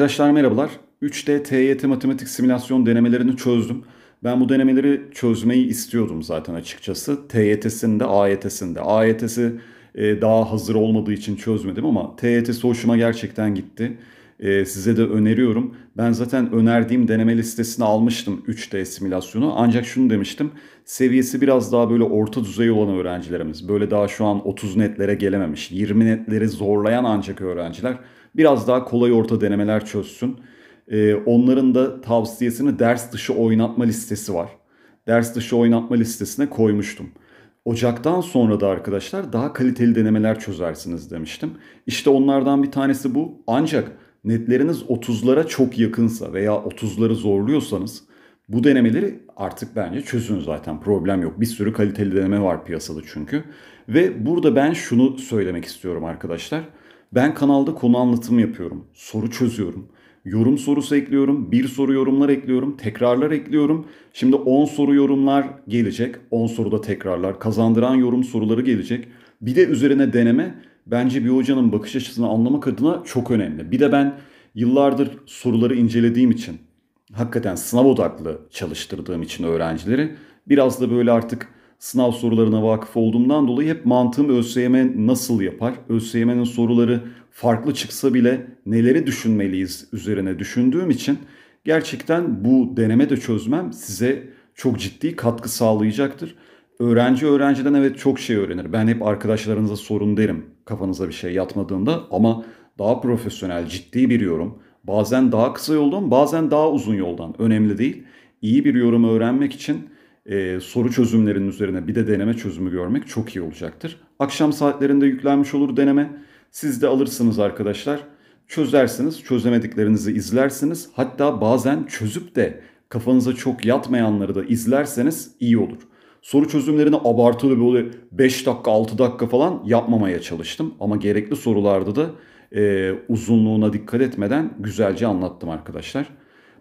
Arkadaşlar merhabalar. 3D TYT matematik simülasyon denemelerini çözdüm. Ben bu denemeleri çözmeyi istiyordum zaten açıkçası. TYT'sinde, AYT'sinde. AYT'si e, daha hazır olmadığı için çözmedim ama TYT'si hoşuma gerçekten gitti. E, size de öneriyorum. Ben zaten önerdiğim deneme listesini almıştım 3D simülasyonu. Ancak şunu demiştim. Seviyesi biraz daha böyle orta düzey olan öğrencilerimiz. Böyle daha şu an 30 netlere gelememiş. 20 netleri zorlayan ancak öğrenciler biraz daha kolay orta denemeler çözsün. Ee, onların da tavsiyesini ders dışı oynatma listesi var. Ders dışı oynatma listesine koymuştum. Ocaktan sonra da arkadaşlar daha kaliteli denemeler çözersiniz demiştim. İşte onlardan bir tanesi bu. Ancak netleriniz 30'lara çok yakınsa veya 30'ları zorluyorsanız bu denemeleri artık bence çözün zaten problem yok. Bir sürü kaliteli deneme var piyasada çünkü. Ve burada ben şunu söylemek istiyorum arkadaşlar. Ben kanalda konu anlatımı yapıyorum. Soru çözüyorum. Yorum sorusu ekliyorum. Bir soru yorumlar ekliyorum. Tekrarlar ekliyorum. Şimdi 10 soru yorumlar gelecek. 10 soruda tekrarlar. Kazandıran yorum soruları gelecek. Bir de üzerine deneme bence bir hocanın bakış açısını anlamak adına çok önemli. Bir de ben yıllardır soruları incelediğim için hakikaten sınav odaklı çalıştırdığım için öğrencileri biraz da böyle artık sınav sorularına vakıf olduğumdan dolayı hep mantığım ÖSYM nasıl yapar? ÖSYM'nin soruları farklı çıksa bile neleri düşünmeliyiz üzerine düşündüğüm için gerçekten bu deneme de çözmem size çok ciddi katkı sağlayacaktır. Öğrenci öğrenciden evet çok şey öğrenir. Ben hep arkadaşlarınıza sorun derim kafanıza bir şey yatmadığında ama daha profesyonel, ciddi bir yorum. Bazen daha kısa yoldan, bazen daha uzun yoldan. Önemli değil. İyi bir yorum öğrenmek için e, soru çözümlerinin üzerine bir de deneme çözümü görmek çok iyi olacaktır. Akşam saatlerinde yüklenmiş olur deneme. Siz de alırsınız arkadaşlar. Çözersiniz, çözemediklerinizi izlersiniz. Hatta bazen çözüp de kafanıza çok yatmayanları da izlerseniz iyi olur. Soru çözümlerini abartılı böyle 5 dakika 6 dakika falan yapmamaya çalıştım. Ama gerekli sorularda da e, uzunluğuna dikkat etmeden güzelce anlattım arkadaşlar.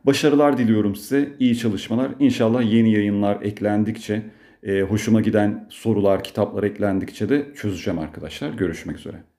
Başarılar diliyorum size. İyi çalışmalar. İnşallah yeni yayınlar eklendikçe, e, hoşuma giden sorular, kitaplar eklendikçe de çözeceğim arkadaşlar. Görüşmek üzere.